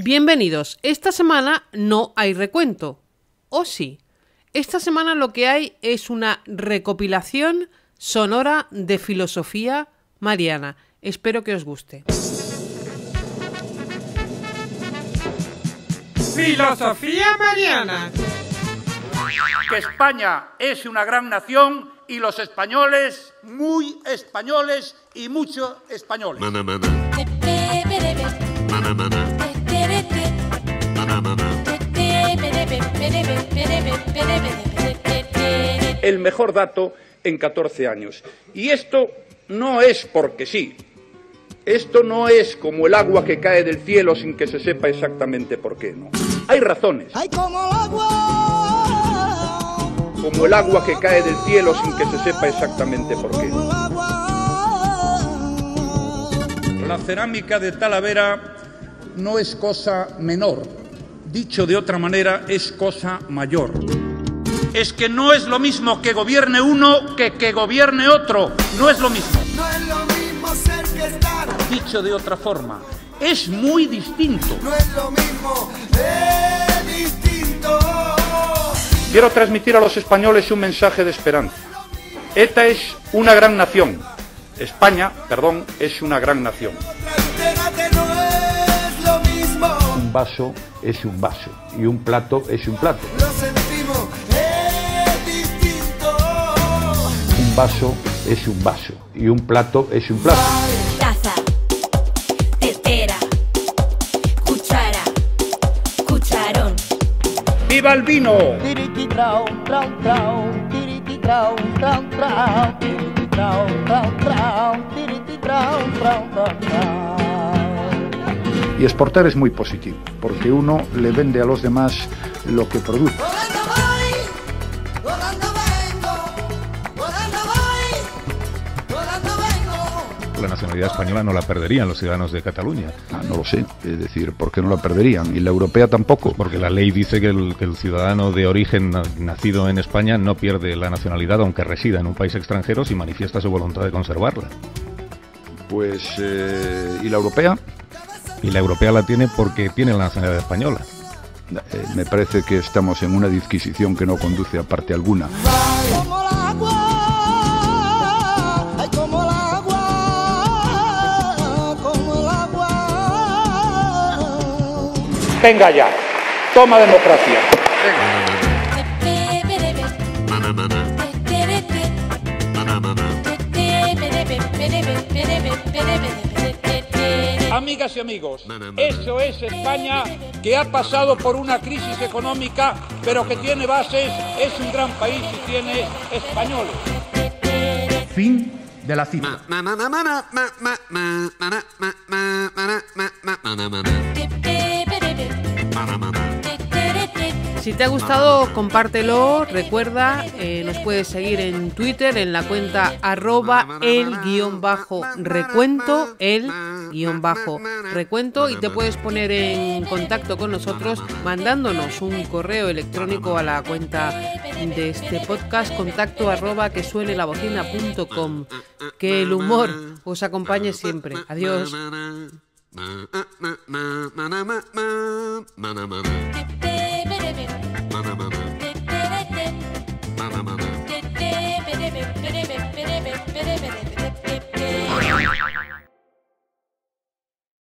Bienvenidos. Esta semana no hay recuento. ¿O sí? Esta semana lo que hay es una recopilación sonora de filosofía mariana. Espero que os guste. Filosofía mariana. Que España es una gran nación y los españoles muy españoles y mucho españoles. Mana, mana. Mana, mana. Mana, El mejor dato en 14 años. Y esto no es porque sí. Esto no es como el agua que cae del cielo sin que se sepa exactamente por qué, ¿no? Hay razones. Ay, como el agua. Como el agua que cae del cielo sin que se sepa exactamente por qué. La cerámica de Talavera no es cosa menor. Dicho de otra manera, es cosa mayor. Es que no es lo mismo que gobierne uno que que gobierne otro. No es lo mismo. No es lo mismo ser que estar. Dicho de otra forma, es muy distinto. No es lo mismo. Es distinto. Quiero transmitir a los españoles un mensaje de esperanza. ETA es una gran nación. España, perdón, es una gran nación. Un vaso es un vaso y un plato es un plato. Lo sentimos. Es distinto. Un vaso es un vaso y un plato es un plato. Taza, tetera, cuchara, cucharón. ¡Viva el vino! Y exportar es muy positivo, porque uno le vende a los demás lo que produce. La nacionalidad española no la perderían los ciudadanos de Cataluña, Ah, no lo sé, es decir, ¿por qué no la perderían? Y la europea tampoco. porque la ley dice que el, que el ciudadano de origen na- nacido en España no pierde la nacionalidad aunque resida en un país extranjero si manifiesta su voluntad de conservarla. Pues, eh, ¿y la europea? Y la europea la tiene porque tiene la nacionalidad española. Eh, me parece que estamos en una disquisición que no conduce a parte alguna. Venga ya, toma democracia. Mana, Amigas y amigos, No, no, no, no. eso es España que ha pasado por una crisis económica, pero que tiene bases, es un gran país y tiene españoles. Fin de la cita. Si te ha gustado, compártelo. Recuerda, eh, nos puedes seguir en Twitter en la cuenta arroba el guion bajo recuento, el guion bajo recuento y te puedes poner en contacto con nosotros mandándonos un correo electrónico a la cuenta de este podcast contacto arroba que suene la bocina punto com. Que el humor os acompañe siempre. Adiós.